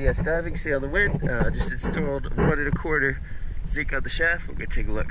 DS diving sail the wind. Uh, just installed one and a quarter zinc on the shaft. We're gonna take a look.